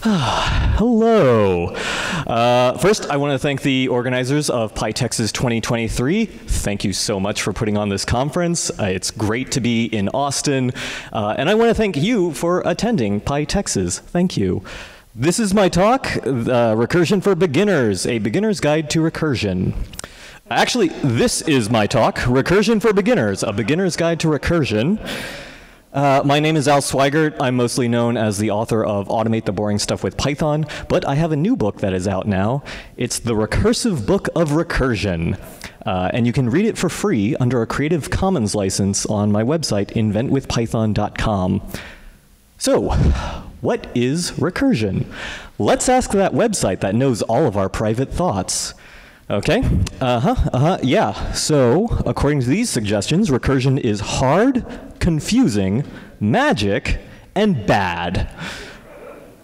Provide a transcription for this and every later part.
Hello. Uh, first, I want to thank the organizers of PyTexas 2023. Thank you so much for putting on this conference. Uh, it's great to be in Austin. Uh, and I want to thank you for attending PyTexas. Thank you. This is my talk, uh, Recursion for Beginners, a beginner's guide to recursion. Actually, this is my talk, Recursion for Beginners, a beginner's guide to recursion. Uh, my name is Al Sweigart. I'm mostly known as the author of Automate the Boring Stuff with Python, but I have a new book that is out now. It's The Recursive Book of Recursion. Uh, and you can read it for free under a Creative Commons license on my website, inventwithpython.com. So, what is recursion? Let's ask that website that knows all of our private thoughts. Okay, uh-huh, uh-huh, yeah. So, according to these suggestions, recursion is hard, confusing, magic, and bad.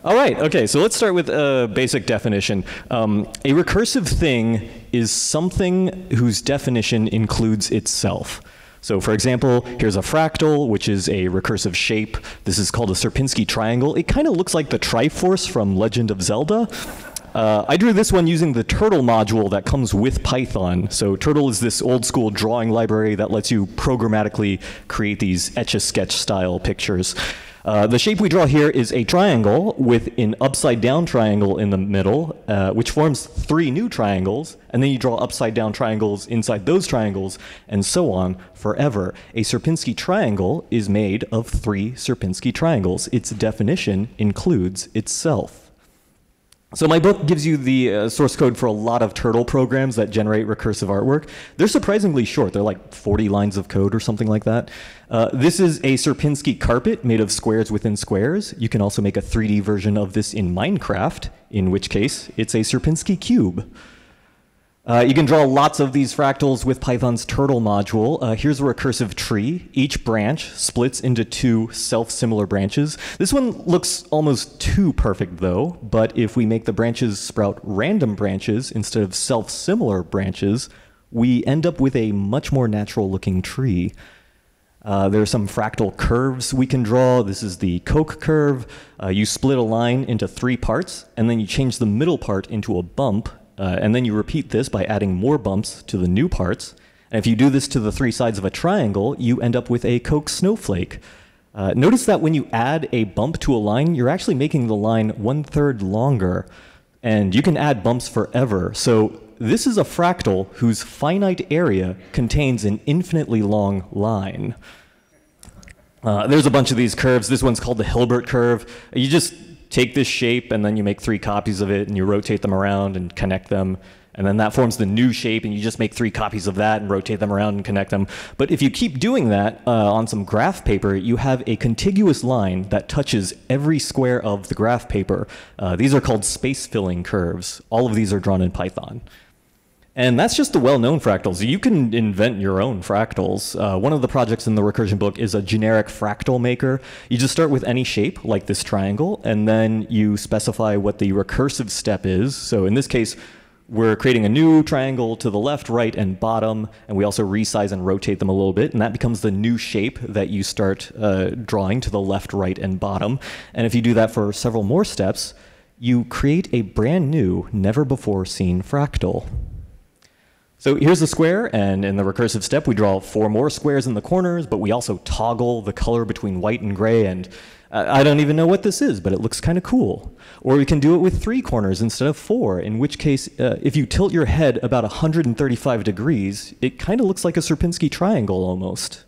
All right, okay, so let's start with a basic definition. Um, a recursive thing is something whose definition includes itself. So for example, here's a fractal, which is a recursive shape. This is called a Sierpinski triangle. It kind of looks like the Triforce from Legend of Zelda. Uh, I drew this one using the Turtle module that comes with Python. So Turtle is this old school drawing library that lets you programmatically create these Etch-a-Sketch style pictures. Uh, the shape we draw here is a triangle with an upside down triangle in the middle, uh, which forms three new triangles, and then you draw upside down triangles inside those triangles, and so on forever. A Sierpinski triangle is made of three Sierpinski triangles. Its definition includes itself. So my book gives you the uh, source code for a lot of turtle programs that generate recursive artwork. They're surprisingly short. They're like 40 lines of code or something like that. Uh, this is a Sierpinski carpet made of squares within squares. You can also make a 3D version of this in Minecraft, in which case it's a Sierpinski cube. Uh, you can draw lots of these fractals with Python's turtle module. Uh, here's a recursive tree. Each branch splits into two self-similar branches. This one looks almost too perfect though, but if we make the branches sprout random branches instead of self-similar branches, we end up with a much more natural looking tree. Uh, there are some fractal curves we can draw. This is the Koch curve. Uh, you split a line into three parts, and then you change the middle part into a bump, uh, and then you repeat this by adding more bumps to the new parts. And if you do this to the three sides of a triangle, you end up with a Koch snowflake. Uh, notice that when you add a bump to a line, you're actually making the line one third longer. And you can add bumps forever. So this is a fractal whose finite area contains an infinitely long line. Uh, there's a bunch of these curves. This one's called the Hilbert curve. You just take this shape and then you make three copies of it and you rotate them around and connect them. And then that forms the new shape and you just make three copies of that and rotate them around and connect them. But if you keep doing that uh, on some graph paper, you have a contiguous line that touches every square of the graph paper. Uh, these are called space filling curves. All of these are drawn in Python. And that's just the well-known fractals. You can invent your own fractals. Uh, one of the projects in the recursion book is a generic fractal maker. You just start with any shape, like this triangle, and then you specify what the recursive step is. So in this case, we're creating a new triangle to the left, right, and bottom, and we also resize and rotate them a little bit, and that becomes the new shape that you start uh, drawing to the left, right, and bottom. And if you do that for several more steps, you create a brand new, never before seen fractal. So here's the square, and in the recursive step, we draw four more squares in the corners, but we also toggle the color between white and gray, and I don't even know what this is, but it looks kind of cool. Or we can do it with three corners instead of four, in which case, uh, if you tilt your head about 135 degrees, it kind of looks like a Sierpinski triangle almost.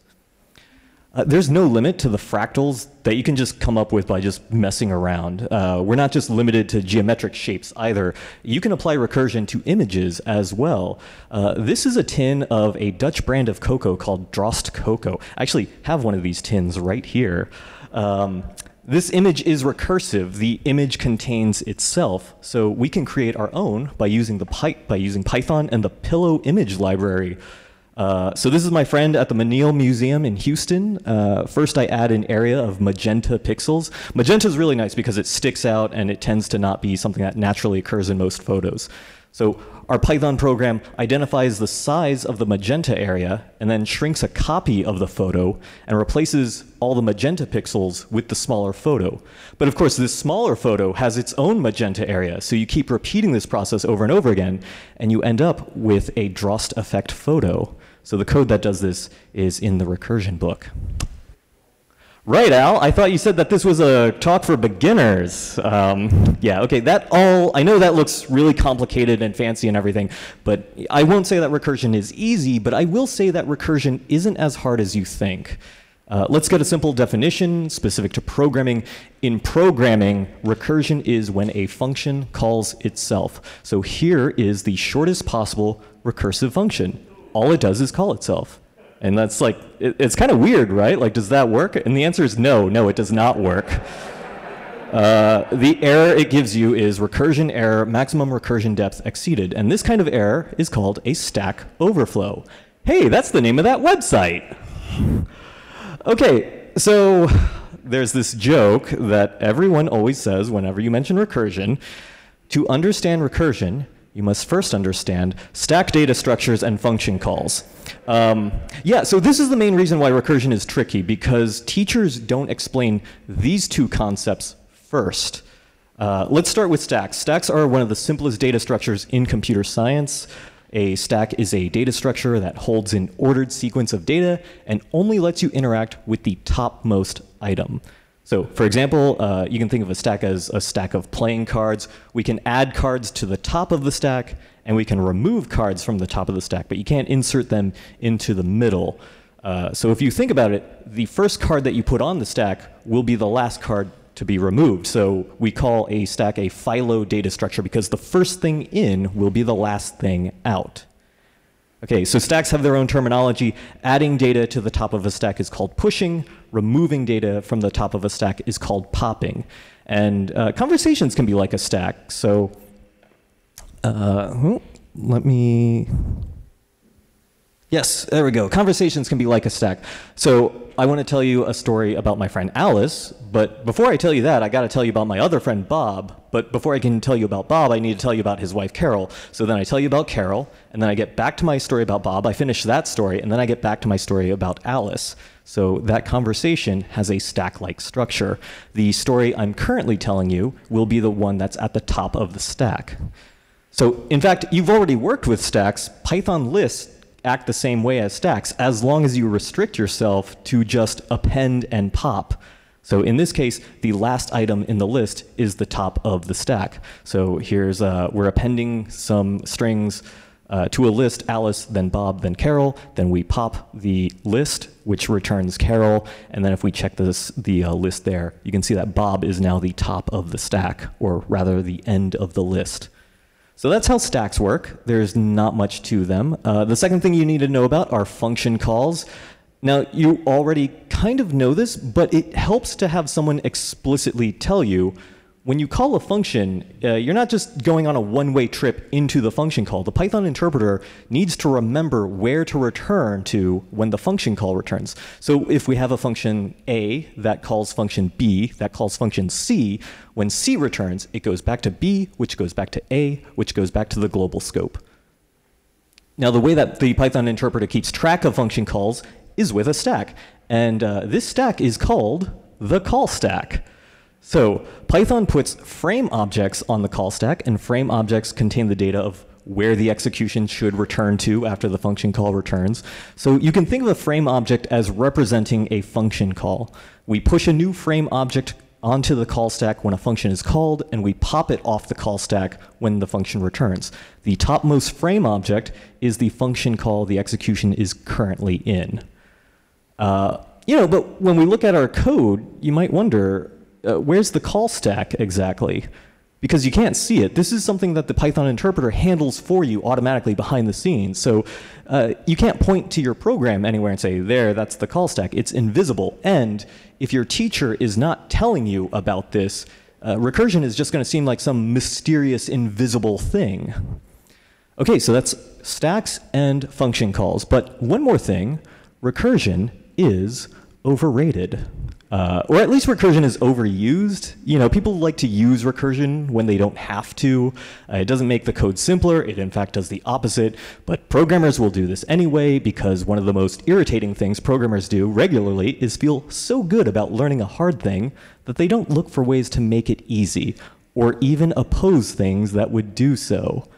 Uh, there's no limit to the fractals that you can just come up with by just messing around. Uh, we're not just limited to geometric shapes either. You can apply recursion to images as well. Uh, this is a tin of a Dutch brand of cocoa called Droste Cocoa. I actually have one of these tins right here. Um, this image is recursive. The image contains itself, so we can create our own by using the pipe by using Python and the Pillow image library. Uh, so this is my friend at the Menil Museum in Houston. Uh, first, I add an area of magenta pixels. Magenta is really nice because it sticks out and it tends to not be something that naturally occurs in most photos. So our Python program identifies the size of the magenta area and then shrinks a copy of the photo and replaces all the magenta pixels with the smaller photo. But of course, this smaller photo has its own magenta area, so you keep repeating this process over and over again, and you end up with a Droste effect photo. So the code that does this is in the recursion book. Right, Al. I thought you said that this was a talk for beginners. Um, yeah, okay, that all, I know that looks really complicated and fancy and everything, but I won't say that recursion is easy, but I will say that recursion isn't as hard as you think. Uh, let's get a simple definition specific to programming. In programming, recursion is when a function calls itself. So here is the shortest possible recursive function. All it does is call itself. And that's like, it, it's kind of weird, right? Like, does that work? And the answer is no, no, it does not work. Uh, the error it gives you is recursion error, maximum recursion depth exceeded. And this kind of error is called a stack overflow. Hey, that's the name of that website. Okay, so there's this joke that everyone always says whenever you mention recursion. To understand recursion, you must first understand stack data structures and function calls. Um, yeah, so this is the main reason why recursion is tricky, because teachers don't explain these two concepts first. Uh, let's start with stacks. Stacks are one of the simplest data structures in computer science. A stack is a data structure that holds an ordered sequence of data and only lets you interact with the topmost item. So for example, uh, you can think of a stack as a stack of playing cards. We can add cards to the top of the stack, and we can remove cards from the top of the stack, but you can't insert them into the middle. Uh, so if you think about it, the first card that you put on the stack will be the last card to be removed. So we call a stack a FILO data structure because the first thing in will be the last thing out. Okay, so stacks have their own terminology. Adding data to the top of a stack is called pushing. Removing data from the top of a stack is called popping. And uh, conversations can be like a stack. So uh, let me Yes, there we go. Conversations can be like a stack. So I want to tell you a story about my friend Alice, but before I tell you that, I got to tell you about my other friend Bob. But before I can tell you about Bob, I need to tell you about his wife Carol. So then I tell you about Carol, and then I get back to my story about Bob. I finish that story, and then I get back to my story about Alice. So that conversation has a stack-like structure. The story I'm currently telling you will be the one that's at the top of the stack. So in fact, you've already worked with stacks. Python lists act the same way as stacks as long as you restrict yourself to just append and pop. So in this case, the last item in the list is the top of the stack. So here's, uh, we're appending some strings uh, to a list, Alice, then Bob, then Carol. Then we pop the list, which returns Carol. And then if we check this, the uh, list there, you can see that Bob is now the top of the stack, or rather the end of the list. So that's how stacks work. There's not much to them. Uh, the second thing you need to know about are function calls. Now, you already kind of know this, but it helps to have someone explicitly tell you when you call a function, uh, you're not just going on a one-way trip into the function call. The Python interpreter needs to remember where to return to when the function call returns. So if we have a function A that calls function B, that calls function C, when C returns, it goes back to B, which goes back to A, which goes back to the global scope. Now, the way that the Python interpreter keeps track of function calls is with a stack. And uh, this stack is called the call stack. So Python puts frame objects on the call stack, and frame objects contain the data of where the execution should return to after the function call returns. So you can think of a frame object as representing a function call. We push a new frame object onto the call stack when a function is called, and we pop it off the call stack when the function returns. The topmost frame object is the function call the execution is currently in. Uh, you know, but when we look at our code, you might wonder, uh, where's the call stack exactly? Because you can't see it. This is something that the Python interpreter handles for you automatically behind the scenes. So uh, you can't point to your program anywhere and say, there, that's the call stack. It's invisible. And if your teacher is not telling you about this, uh, recursion is just going to seem like some mysterious invisible thing. Okay, so that's stacks and function calls. But one more thing, recursion is overrated. Uh, or at least recursion is overused. You know, people like to use recursion when they don't have to. Uh, it doesn't make the code simpler. It in fact does the opposite. But programmers will do this anyway because one of the most irritating things programmers do regularly is feel so good about learning a hard thing that they don't look for ways to make it easy or even oppose things that would do so.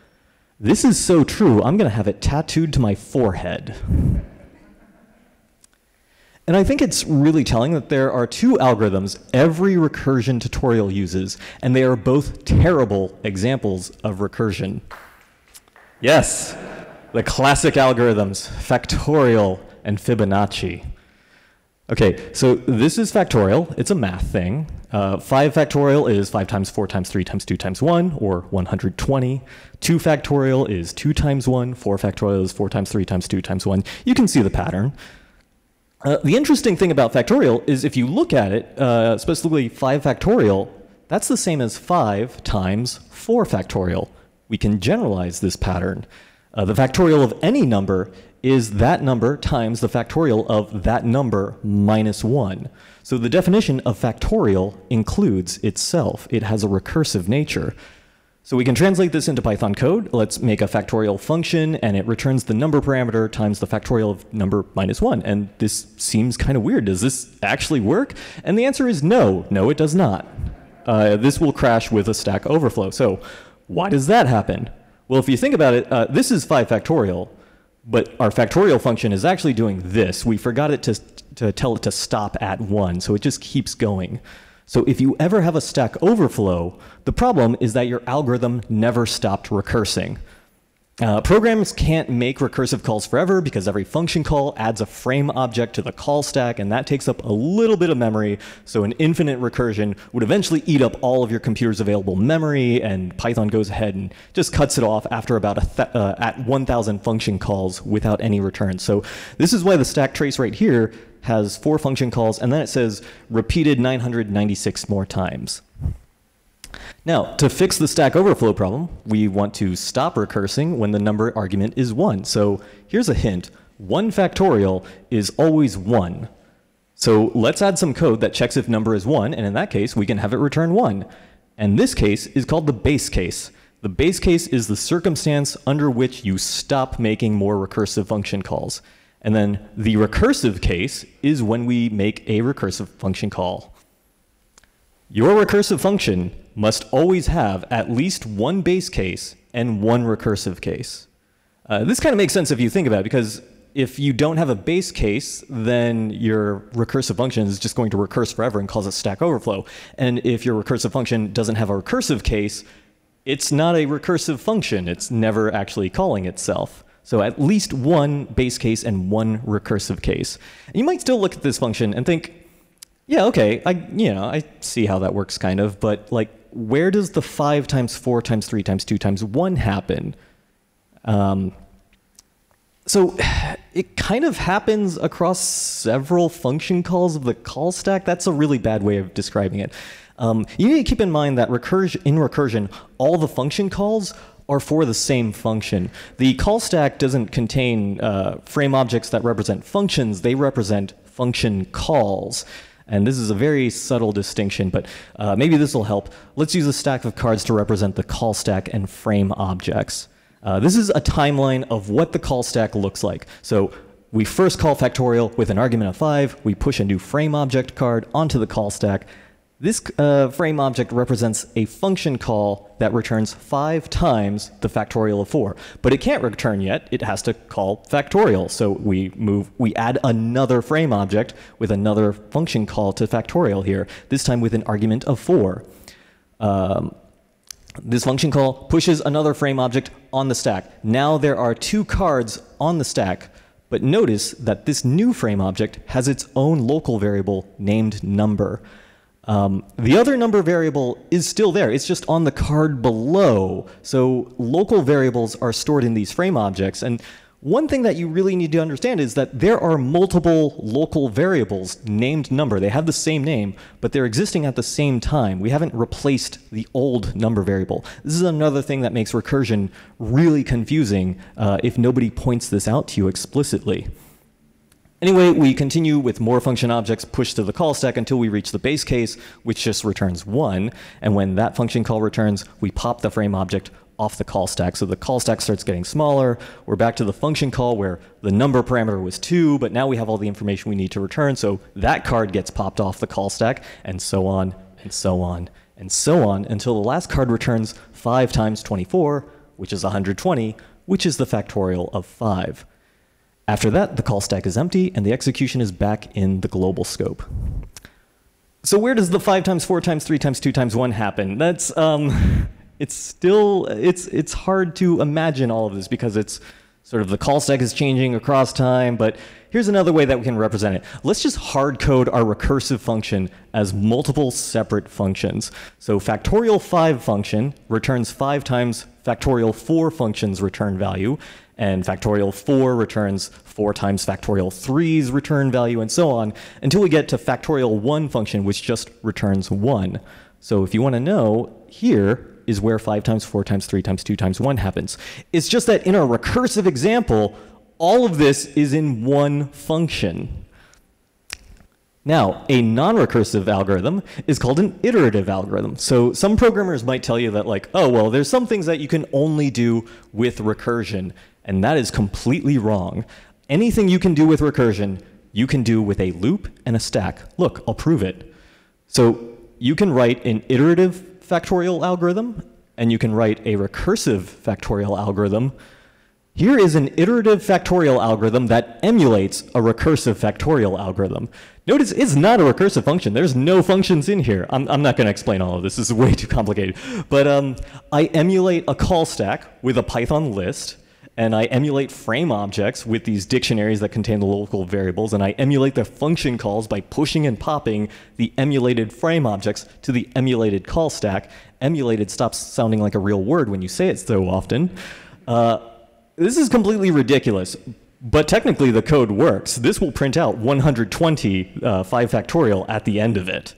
This is so true, I'm going to have it tattooed to my forehead. And I think it's really telling that there are two algorithms every recursion tutorial uses, and they are both terrible examples of recursion. Yes, the classic algorithms, factorial and Fibonacci. Okay, so this is factorial. It's a math thing. Uh, 5 factorial is 5 times 4 times 3 times 2 times 1, or 120. 2 factorial is 2 times 1. 4 factorial is 4 times 3 times 2 times 1. You can see the pattern. Uh, the interesting thing about factorial is if you look at it, uh, specifically 5 factorial, that's the same as 5 times 4 factorial. We can generalize this pattern. Uh, the factorial of any number is that number times the factorial of that number minus 1. So the definition of factorial includes itself. It has a recursive nature. So we can translate this into Python code. Let's make a factorial function, and it returns the number parameter times the factorial of number minus 1. And this seems kind of weird. Does this actually work? And the answer is no. No, it does not. Uh, this will crash with a stack overflow. So why does that happen? Well, if you think about it, uh, this is 5 factorial, but our factorial function is actually doing this. We forgot it to, to tell it to stop at 1, so it just keeps going. So if you ever have a Stack Overflow, the problem is that your algorithm never stopped recursing. Uh, programs can't make recursive calls forever because every function call adds a frame object to the call stack, and that takes up a little bit of memory. So an infinite recursion would eventually eat up all of your computer's available memory, and Python goes ahead and just cuts it off after about a uh, at 1,000 function calls without any return. So this is why the stack trace right here has four function calls, and then it says repeated 996 more times. Now, to fix the Stack Overflow problem, we want to stop recursing when the number argument is 1. So here's a hint. 1 factorial is always 1. So let's add some code that checks if number is 1, and in that case, we can have it return 1. And this case is called the base case. The base case is the circumstance under which you stop making more recursive function calls. And then the recursive case is when we make a recursive function call. Your recursive function must always have at least one base case and one recursive case. Uh, this kind of makes sense if you think about it, because if you don't have a base case, then your recursive function is just going to recurse forever and cause a Stack Overflow. And if your recursive function doesn't have a recursive case, it's not a recursive function. It's never actually calling itself. So at least one base case and one recursive case. And you might still look at this function and think, yeah, okay, I, you know, I see how that works kind of, but like, where does the 5 times 4 times 3 times 2 times 1 happen? Um, so it kind of happens across several function calls of the call stack. That's a really bad way of describing it. Um, you need to keep in mind that in recursion, all the function calls are for the same function. The call stack doesn't contain uh, frame objects that represent functions, they represent function calls. And this is a very subtle distinction, but uh, maybe this will help. Let's use a stack of cards to represent the call stack and frame objects. Uh, this is a timeline of what the call stack looks like. So we first call factorial with an argument of 5, we push a new frame object card onto the call stack, this uh, frame object represents a function call that returns five times the factorial of four, but it can't return yet. It has to call factorial. So we move, we add another frame object with another function call to factorial here, this time with an argument of four. Um, this function call pushes another frame object on the stack. Now there are two cards on the stack, but notice that this new frame object has its own local variable named number. Um, the other number variable is still there. It's just on the card below. So local variables are stored in these frame objects. And one thing that you really need to understand is that there are multiple local variables named number. They have the same name, but they're existing at the same time. We haven't replaced the old number variable. This is another thing that makes recursion really confusing uh, if nobody points this out to you explicitly. Anyway, we continue with more function objects pushed to the call stack until we reach the base case, which just returns 1. And when that function call returns, we pop the frame object off the call stack. So the call stack starts getting smaller. We're back to the function call where the number parameter was 2, but now we have all the information we need to return. So that card gets popped off the call stack, and so on, and so on, and so on, until the last card returns 5 times 24, which is 120, which is the factorial of 5. After that, the call stack is empty and the execution is back in the global scope. So where does the 5 times 4 times 3 times 2 times 1 happen? That's, um, it's still, it's, it's hard to imagine all of this because it's sort of the call stack is changing across time, but here's another way that we can represent it. Let's just hard code our recursive function as multiple separate functions. So factorial 5 function returns 5 times factorial 4 function's return value, and factorial 4 returns 4 times factorial 3's return value, and so on, until we get to factorial 1 function, which just returns 1. So if you want to know, here is where 5 times 4 times 3 times 2 times 1 happens. It's just that in our recursive example, all of this is in one function. Now, a non-recursive algorithm is called an iterative algorithm. So some programmers might tell you that like, oh, well, there's some things that you can only do with recursion. And that is completely wrong. Anything you can do with recursion, you can do with a loop and a stack. Look, I'll prove it. So you can write an iterative factorial algorithm, and you can write a recursive factorial algorithm. Here is an iterative factorial algorithm that emulates a recursive factorial algorithm. Notice it's not a recursive function. There's no functions in here. I'm, I'm not going to explain all of this. This is way too complicated. But um, I emulate a call stack with a Python list and I emulate frame objects with these dictionaries that contain the local variables, and I emulate the function calls by pushing and popping the emulated frame objects to the emulated call stack. Emulated stops sounding like a real word when you say it so often. Uh, this is completely ridiculous, but technically the code works. This will print out 120 uh, 5 factorial at the end of it.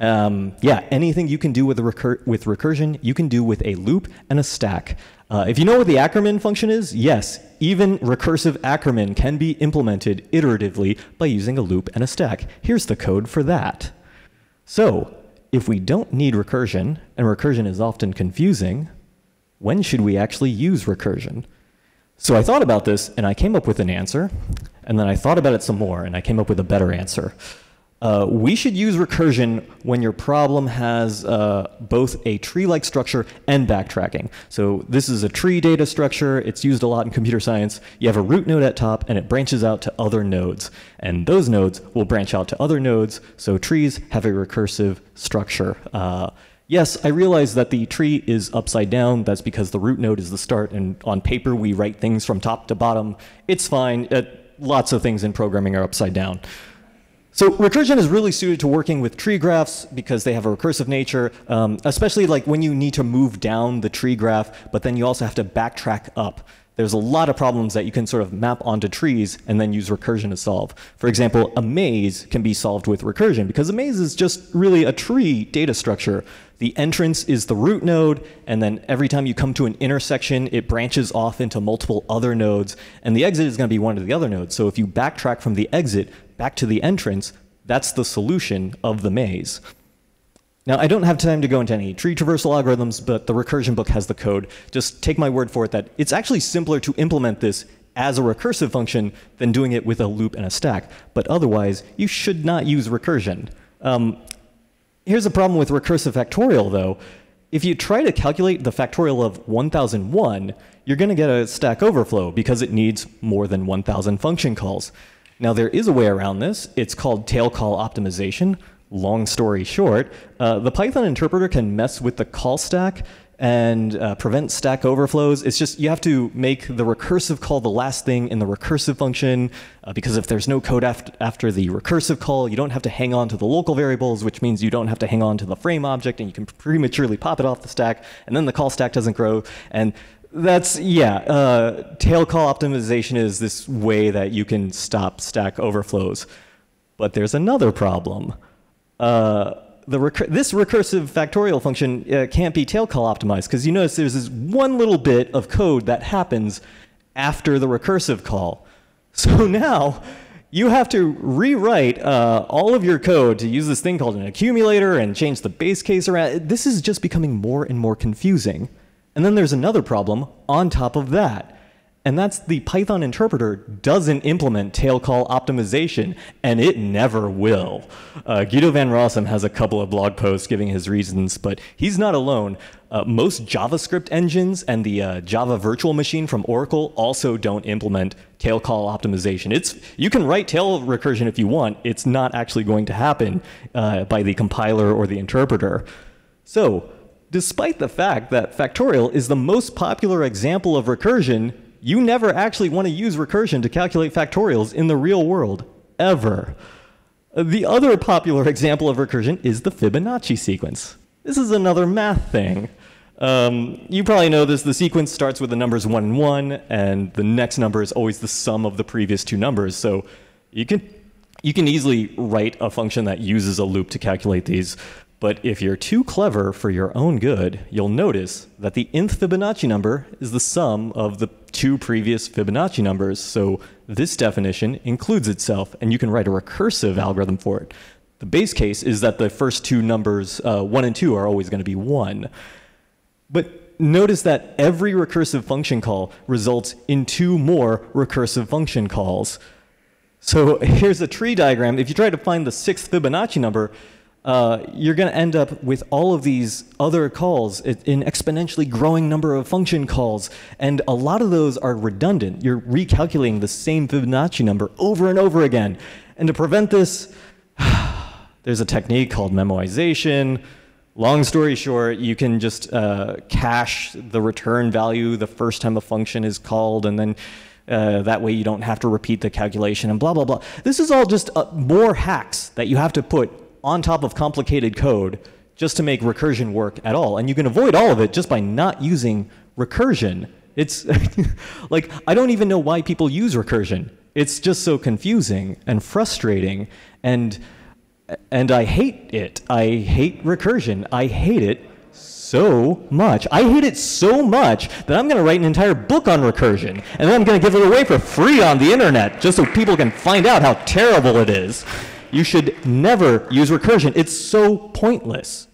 Um, yeah, anything you can do with, recur with recursion, you can do with a loop and a stack. Uh, if you know what the Ackermann function is, yes, even recursive Ackermann can be implemented iteratively by using a loop and a stack. Here's the code for that. So, if we don't need recursion, and recursion is often confusing, when should we actually use recursion? So I thought about this, and I came up with an answer, and then I thought about it some more, and I came up with a better answer. Uh, we should use recursion when your problem has uh, both a tree-like structure and backtracking. So this is a tree data structure. It's used a lot in computer science. You have a root node at top, and it branches out to other nodes. And those nodes will branch out to other nodes, so trees have a recursive structure. Uh, yes, I realize that the tree is upside down. That's because the root node is the start, and on paper we write things from top to bottom. It's fine. Uh, lots of things in programming are upside down. So recursion is really suited to working with tree graphs because they have a recursive nature, um, especially like when you need to move down the tree graph, but then you also have to backtrack up. There's a lot of problems that you can sort of map onto trees and then use recursion to solve. For example, a maze can be solved with recursion because a maze is just really a tree data structure. The entrance is the root node, and then every time you come to an intersection, it branches off into multiple other nodes, and the exit is going to be one of the other nodes. So if you backtrack from the exit back to the entrance, that's the solution of the maze. Now, I don't have time to go into any tree traversal algorithms, but the recursion book has the code. Just take my word for it that it's actually simpler to implement this as a recursive function than doing it with a loop and a stack. But otherwise, you should not use recursion. Um, here's a problem with recursive factorial, though. If you try to calculate the factorial of 1001, you're going to get a stack overflow because it needs more than 1000 function calls. Now, there is a way around this. It's called tail call optimization. Long story short, uh, the Python interpreter can mess with the call stack and uh, prevent stack overflows. It's just you have to make the recursive call the last thing in the recursive function uh, because if there's no code after, after the recursive call, you don't have to hang on to the local variables, which means you don't have to hang on to the frame object and you can prematurely pop it off the stack and then the call stack doesn't grow. And that's, yeah, uh, tail call optimization is this way that you can stop stack overflows. But there's another problem. Uh, recur this recursive factorial function uh, can't be tail call optimized because you notice there's this one little bit of code that happens after the recursive call. So now you have to rewrite uh, all of your code to use this thing called an accumulator and change the base case around. This is just becoming more and more confusing. And then there's another problem on top of that. And that's the Python interpreter doesn't implement tail call optimization, and it never will. Uh, Guido van Rossum has a couple of blog posts giving his reasons, but he's not alone. Uh, most JavaScript engines and the uh, Java virtual machine from Oracle also don't implement tail call optimization. It's, you can write tail recursion if you want. It's not actually going to happen uh, by the compiler or the interpreter. So, despite the fact that factorial is the most popular example of recursion, you never actually want to use recursion to calculate factorials in the real world, ever. The other popular example of recursion is the Fibonacci sequence. This is another math thing. Um, you probably know this. The sequence starts with the numbers 1 and 1, and the next number is always the sum of the previous two numbers. So you can, you can easily write a function that uses a loop to calculate these. But if you're too clever for your own good, you'll notice that the nth Fibonacci number is the sum of the two previous Fibonacci numbers. So this definition includes itself, and you can write a recursive algorithm for it. The base case is that the first two numbers, uh, 1 and 2, are always going to be 1. But notice that every recursive function call results in two more recursive function calls. So here's a tree diagram. If you try to find the sixth Fibonacci number, uh, you're going to end up with all of these other calls in exponentially growing number of function calls. And a lot of those are redundant. You're recalculating the same Fibonacci number over and over again. And to prevent this, there's a technique called memoization. Long story short, you can just uh, cache the return value the first time a function is called, and then uh, that way you don't have to repeat the calculation and blah, blah, blah. This is all just uh, more hacks that you have to put on top of complicated code just to make recursion work at all. And you can avoid all of it just by not using recursion. It's like, I don't even know why people use recursion. It's just so confusing and frustrating. And, and I hate it. I hate recursion. I hate it so much. I hate it so much that I'm going to write an entire book on recursion. And then I'm going to give it away for free on the internet just so people can find out how terrible it is. You should never use recursion. It's so pointless.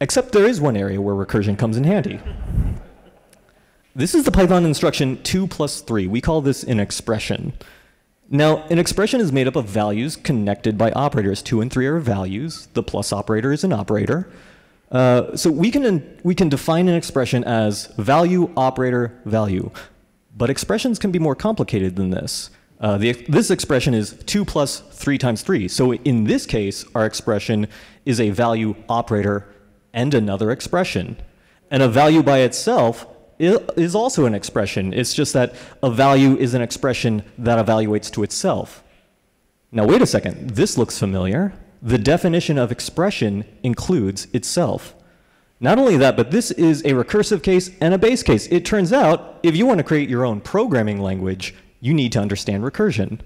Except there is one area where recursion comes in handy. This is the Python instruction 2 plus 3. We call this an expression. Now, an expression is made up of values connected by operators. 2 and 3 are values. The plus operator is an operator. Uh, so we can, we can define an expression as value, operator, value. But expressions can be more complicated than this. Uh, the, this expression is 2 plus 3 times 3. So in this case, our expression is a value operator and another expression. And a value by itself is also an expression. It's just that a value is an expression that evaluates to itself. Now wait a second, this looks familiar. The definition of expression includes itself. Not only that, but this is a recursive case and a base case. It turns out, if you want to create your own programming language, you need to understand recursion.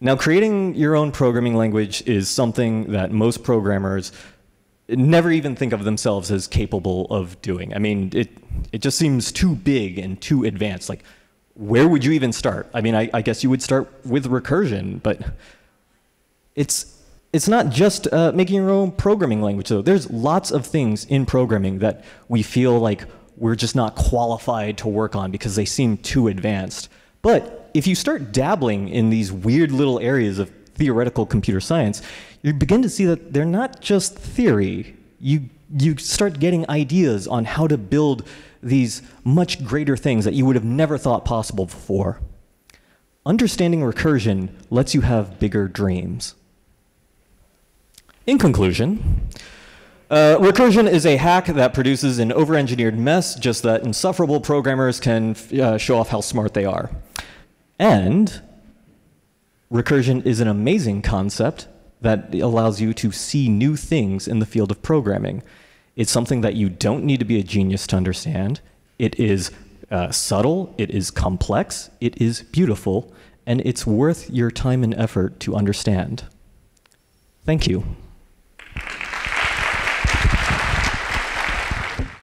Now, creating your own programming language is something that most programmers never even think of themselves as capable of doing. I mean, it, it just seems too big and too advanced. Like, where would you even start? I mean, I, I guess you would start with recursion, but it's, it's not just uh, making your own programming language, though. There's lots of things in programming that we feel like we're just not qualified to work on because they seem too advanced. But if you start dabbling in these weird little areas of theoretical computer science, you begin to see that they're not just theory. You, you start getting ideas on how to build these much greater things that you would have never thought possible before. Understanding recursion lets you have bigger dreams. In conclusion, uh, recursion is a hack that produces an over-engineered mess just that insufferable programmers can uh, show off how smart they are. And recursion is an amazing concept that allows you to see new things in the field of programming. It's something that you don't need to be a genius to understand. It is uh, subtle, it is complex, it is beautiful, and it's worth your time and effort to understand. Thank you.